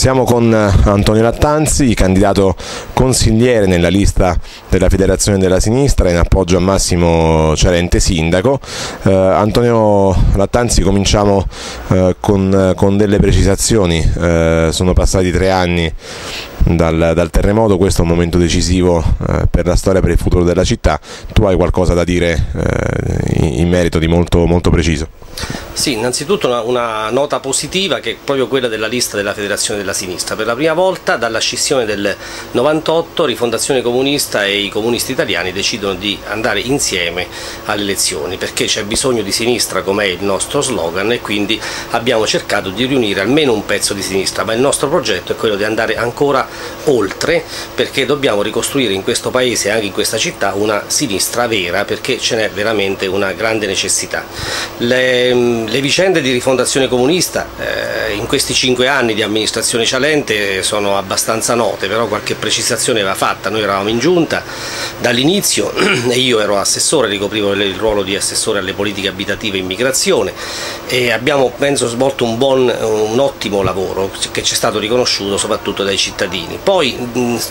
Siamo con Antonio Lattanzi, candidato consigliere nella lista della Federazione della Sinistra in appoggio a Massimo Cerente Sindaco. Eh, Antonio Lattanzi, cominciamo eh, con, con, delle precisazioni. Eh, sono passati tre anni dal, dal, terremoto, questo è un momento decisivo eh, per la storia, per il futuro della città. Tu hai qualcosa da dire eh, in, in merito di molto, molto preciso? Sì, innanzitutto una, una, nota positiva che è proprio quella della lista della Federazione della Sinistra. Per la prima volta dalla scissione del 98 Rifondazione Comunista e i comunisti italiani decidono di andare insieme alle elezioni perché c'è bisogno di sinistra come è il nostro slogan e quindi abbiamo cercato di riunire almeno un pezzo di sinistra, ma il nostro progetto è quello di andare ancora oltre perché dobbiamo ricostruire in questo paese e anche in questa città una sinistra vera perché ce n'è veramente una grande necessità. Le, Ehm, le vicende di rifondazione comunista eh, in questi cinque anni di amministrazione Cialente sono abbastanza note, però qualche precisazione va fatta. Noi eravamo in giunta dall'inizio e io ero assessore, ricoprivo il ruolo di assessore alle politiche abitative e immigrazione e abbiamo penso svolto un, buon, un ottimo lavoro che ci è stato riconosciuto soprattutto dai cittadini. Poi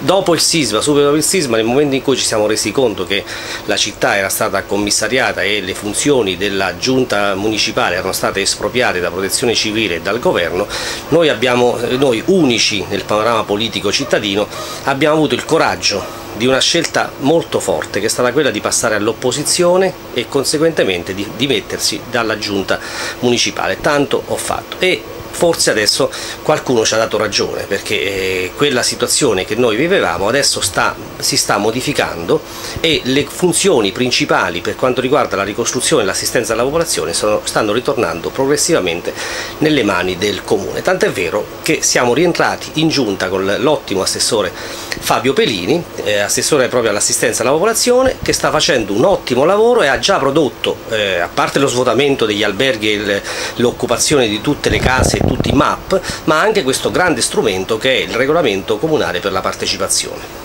dopo il sisma, subito dopo il sisma, nel momento in cui ci siamo resi conto che la città era stata commissariata e le funzioni della giunta municipale municipali erano state espropriate da protezione civile e dal governo, noi, abbiamo, noi unici nel panorama politico cittadino abbiamo avuto il coraggio di una scelta molto forte che è stata quella di passare all'opposizione e conseguentemente di dimettersi dalla giunta municipale. Tanto ho fatto. E forse adesso qualcuno ci ha dato ragione perché eh, quella situazione che noi vivevamo adesso sta, si sta modificando e le funzioni principali per quanto riguarda la ricostruzione e l'assistenza alla popolazione sono, stanno ritornando progressivamente nelle mani del comune. Tant'è vero che siamo rientrati in giunta con l'ottimo assessore Fabio Pelini, eh, assessore proprio all'assistenza alla popolazione, che sta facendo un ottimo lavoro e ha già prodotto, eh, a parte lo svuotamento degli alberghi e l'occupazione di tutte le case tutti MAP, ma anche questo grande strumento che è il regolamento comunale per la partecipazione.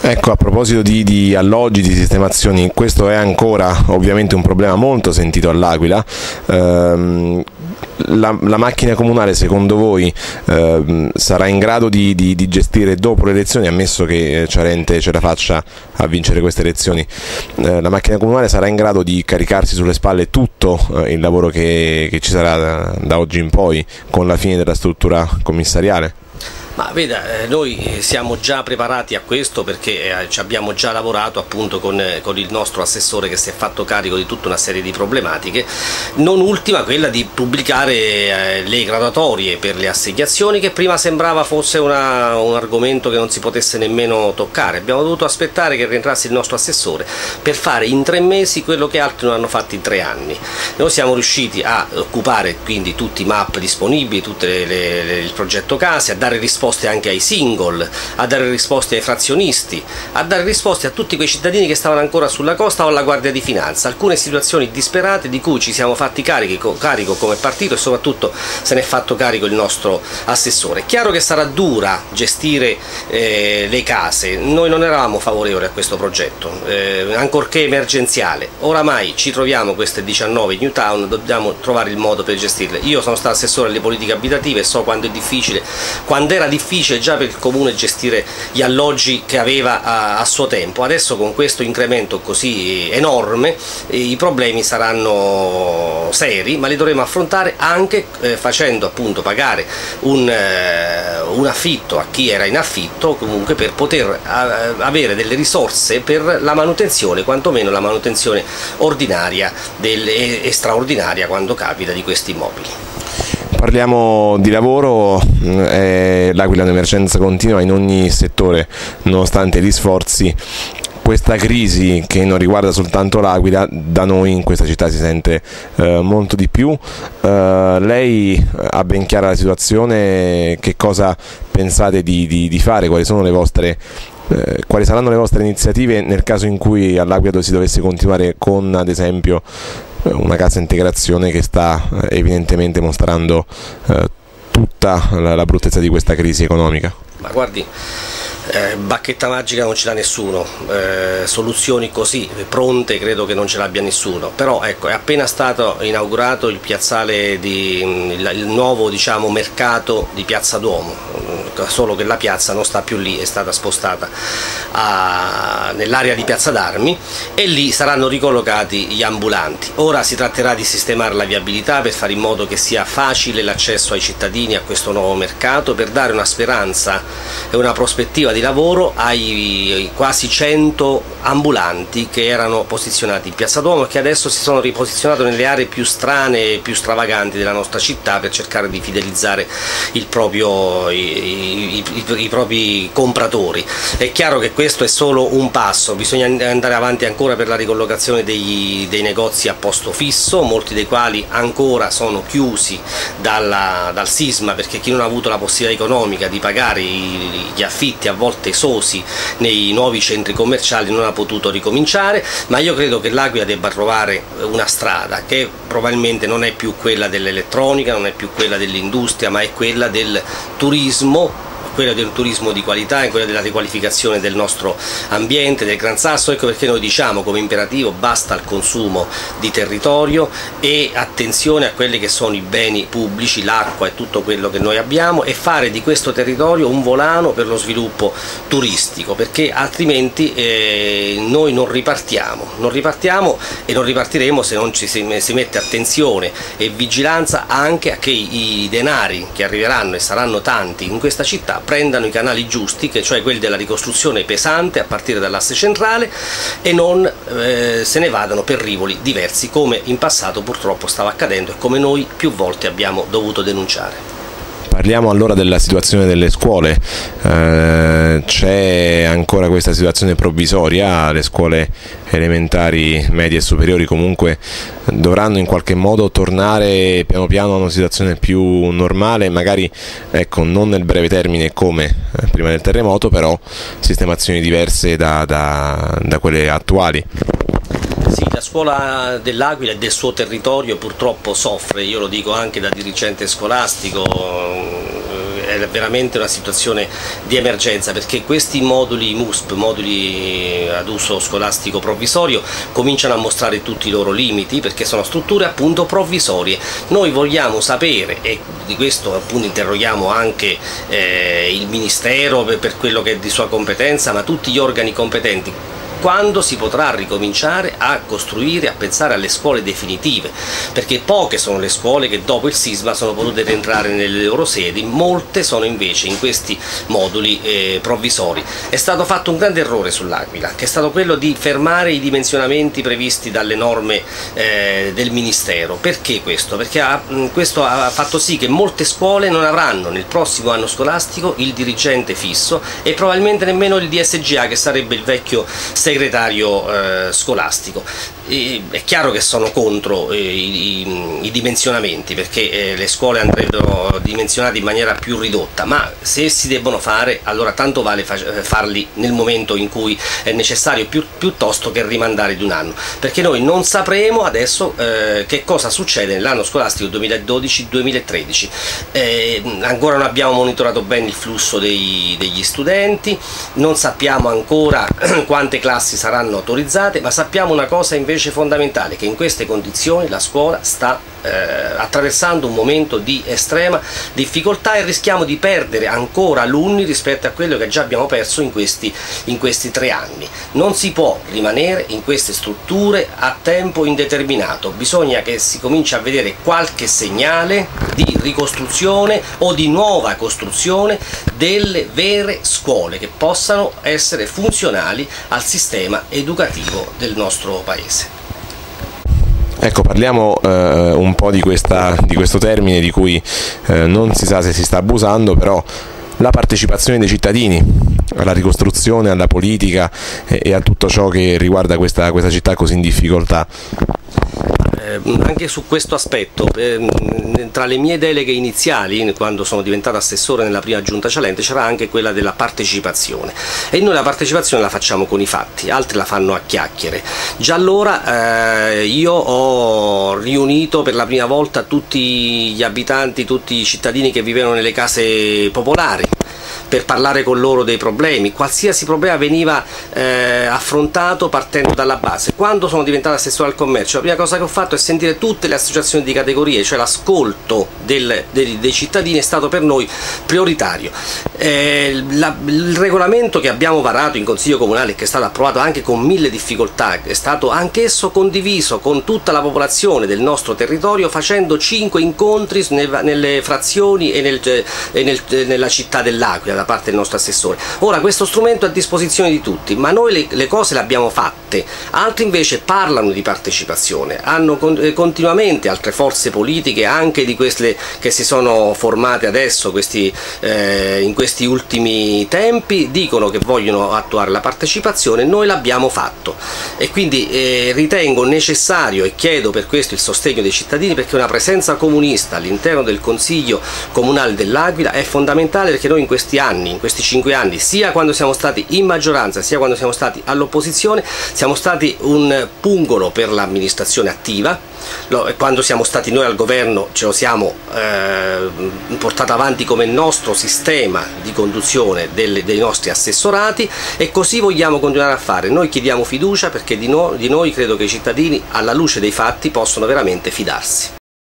Ecco, a proposito di, di, alloggi, di sistemazioni, questo è ancora ovviamente un problema molto sentito all'Aquila. Ehm, la, la, macchina comunale secondo voi ehm, sarà in grado di, di, di, gestire dopo le elezioni, ammesso che Ciarente ce la faccia a vincere queste elezioni, eh, la macchina comunale sarà in grado di caricarsi sulle spalle tutto eh, il lavoro che, che ci sarà da, da oggi in poi con la fine della struttura commissariale? Ma veda, eh, noi siamo già preparati a questo perché eh, ci abbiamo già lavorato appunto con, eh, con, il nostro assessore che si è fatto carico di tutta una serie di problematiche, non ultima quella di pubblicare le graduatorie per le assegnazioni che prima sembrava fosse una, un argomento che non si potesse nemmeno toccare. Abbiamo dovuto aspettare che rientrasse il nostro assessore per fare in tre mesi quello che altri non hanno fatto in tre anni. Noi siamo riusciti a occupare quindi tutti i map disponibili, tutto il progetto case, a dare risposte risposte anche ai single, a dare risposte ai frazionisti, a dare risposte a tutti quei cittadini che stavano ancora sulla costa o alla Guardia di Finanza, alcune situazioni disperate di cui ci siamo fatti carico, carico come partito e soprattutto se ne è fatto carico il nostro assessore. È chiaro che sarà dura gestire eh, le case, noi non eravamo favorevoli a questo progetto, eh, ancorché emergenziale, oramai ci troviamo queste 19 New Town, dobbiamo trovare il modo per gestirle. Io sono stato assessore alle politiche abitative e so quando è difficile, quando era difficile difficile già per il comune gestire gli alloggi che aveva a, a suo tempo, adesso con questo incremento così enorme i problemi saranno seri ma li dovremo affrontare anche eh, facendo appunto pagare un, eh, un, affitto a chi era in affitto comunque per poter a, avere delle risorse per la manutenzione, quantomeno la manutenzione ordinaria del, e, e straordinaria quando capita di questi immobili. Parliamo di lavoro, eh, l'Aquila è un'emergenza continua in ogni settore, nonostante gli sforzi questa crisi che non riguarda soltanto l'Aquila, da noi in questa città si sente eh, molto di più. Eh, lei ha ben chiara la situazione, che cosa pensate di, di, di fare, quali, vostre, eh, quali saranno le vostre iniziative nel caso in cui all'Aquila si dovesse continuare con ad esempio una cassa integrazione che sta eh, evidentemente mostrando eh, tutta la, la bruttezza di questa crisi economica. Ma guardi, Eh, bacchetta magica non ce l'ha nessuno, eh, soluzioni così pronte credo che non ce l'abbia nessuno, però ecco, è appena stato inaugurato il piazzale di, il, il nuovo diciamo, mercato di Piazza Duomo, solo che la piazza non sta più lì, è stata spostata nell'area di Piazza d'Armi e lì saranno ricollocati gli ambulanti. Ora si tratterà di sistemare la viabilità per fare in modo che sia facile l'accesso ai cittadini a questo nuovo mercato, per dare una speranza e una prospettiva di lavoro ai quasi 100 ambulanti che erano posizionati in Piazza Duomo e che adesso si sono riposizionati nelle aree più strane e più stravaganti della nostra città per cercare di fidelizzare proprio, i, i, i, i propri compratori. È chiaro che questo è solo un passo, bisogna andare avanti ancora per la ricollocazione dei, dei negozi a posto fisso, molti dei quali ancora sono chiusi dalla, dal sisma perché chi non ha avuto la possibilità economica di pagare gli affitti a volte esosi nei nuovi centri commerciali non ha potuto ricominciare, ma io credo che l'Aquila debba trovare una strada che probabilmente non è più quella dell'elettronica, non è più quella dell'industria, ma è quella del turismo quella del turismo di qualità e quella della riqualificazione del nostro ambiente, del Gran Sasso, ecco perché noi diciamo come imperativo basta il consumo di territorio e attenzione a quelli che sono i beni pubblici, l'acqua e tutto quello che noi abbiamo e fare di questo territorio un volano per lo sviluppo turistico perché altrimenti eh, noi non ripartiamo, non ripartiamo e non ripartiremo se non ci si, si mette attenzione e vigilanza anche a che i denari che arriveranno e saranno tanti in questa città prendano i canali giusti, che cioè quelli della ricostruzione pesante a partire dall'asse centrale e non eh, se ne vadano per rivoli diversi come in passato purtroppo stava accadendo e come noi più volte abbiamo dovuto denunciare. Parliamo allora della situazione delle scuole, eh, c'è ancora questa situazione provvisoria, le scuole elementari, medie e superiori comunque dovranno in qualche modo tornare piano piano a una situazione più normale, magari ecco, non nel breve termine come eh, prima del terremoto, però sistemazioni diverse da, da, da quelle attuali. La scuola dell'Aquila e del suo territorio purtroppo soffre, io lo dico anche da dirigente scolastico, è veramente una situazione di emergenza perché questi moduli MUSP, moduli ad uso scolastico provvisorio, cominciano a mostrare tutti i loro limiti perché sono strutture appunto provvisorie. Noi vogliamo sapere, e di questo appunto interroghiamo anche eh, il Ministero per, per quello che è di sua competenza, ma tutti gli organi competenti, quando si potrà ricominciare a costruire, a pensare alle scuole definitive, perché poche sono le scuole che dopo il sisma sono potute rientrare nelle loro sedi, molte sono invece in questi moduli eh, provvisori. È stato fatto un grande errore sull'Aquila, che è stato quello di fermare i dimensionamenti previsti dalle norme eh, del Ministero. Perché questo? Perché ha, questo ha fatto sì che molte scuole non avranno nel prossimo anno scolastico il dirigente fisso e probabilmente nemmeno il DSGA che sarebbe il vecchio segretario eh, scolastico. È chiaro che sono contro eh, i, i, dimensionamenti perché eh, le scuole andrebbero dimensionate in maniera più ridotta, ma se si debbono fare allora tanto vale fa farli nel momento in cui è necessario più, piuttosto che rimandare di un anno, perché noi non sapremo adesso eh, che cosa succede nell'anno scolastico 2012-2013. Eh, ancora non abbiamo monitorato bene il flusso dei, degli studenti, non sappiamo ancora quante classi saranno autorizzate, ma sappiamo una cosa invece fondamentale, che in queste condizioni la scuola sta eh, attraversando un momento di estrema difficoltà e rischiamo di perdere ancora alunni rispetto a quello che già abbiamo perso in questi, in questi tre anni. Non si può rimanere in queste strutture a tempo indeterminato, bisogna che si cominci a vedere qualche segnale di ricostruzione o di nuova costruzione delle vere scuole che possano essere funzionali al sistema educativo del nostro Paese. Ecco, parliamo eh, un po' di, questa, di, questo termine di cui eh, non si sa se si sta abusando, però la partecipazione dei cittadini alla ricostruzione, alla politica e, e a tutto ciò che riguarda questa, questa città così in difficoltà. Eh, anche su questo aspetto, eh, tra le mie deleghe iniziali, quando sono diventato assessore nella prima giunta Cialente, c'era anche quella della partecipazione e noi la partecipazione la facciamo con i fatti, altri la fanno a chiacchiere. Già allora eh, io ho riunito per la prima volta tutti gli abitanti, tutti i cittadini che vivevano nelle case popolari per parlare con loro dei problemi, qualsiasi problema veniva eh, affrontato partendo dalla base. Quando sono diventato assessore al commercio la prima cosa che ho fatto è sentire tutte le associazioni di categorie, cioè l'ascolto dei, cittadini è stato per noi prioritario. Eh, la, il regolamento che abbiamo varato in Consiglio Comunale, che è stato approvato anche con mille difficoltà, è stato anch'esso condiviso con tutta la popolazione del nostro territorio facendo cinque incontri nelle frazioni e, nel, e nel, nella città dell'Aquila da parte del nostro assessore. Ora questo strumento è a disposizione di tutti, ma noi le, le cose le abbiamo fatte, altri invece parlano di partecipazione, hanno con, eh, continuamente altre forze politiche, anche di queste che si sono formate adesso questi, eh, in questi ultimi tempi, dicono che vogliono attuare la partecipazione, noi l'abbiamo fatto e quindi eh, ritengo necessario e chiedo per questo il sostegno dei cittadini perché una presenza comunista all'interno del Consiglio Comunale dell'Aquila è fondamentale perché noi in questi anni, in questi cinque anni, sia quando siamo stati in maggioranza sia quando siamo stati all'opposizione, siamo stati un pungolo per l'amministrazione attiva, quando siamo stati noi al governo ce lo siamo eh, portato avanti come nostro sistema di conduzione delle, dei nostri assessorati e così vogliamo continuare a fare. Noi chiediamo fiducia perché di, no, di noi credo che i cittadini alla luce dei fatti possono veramente fidarsi.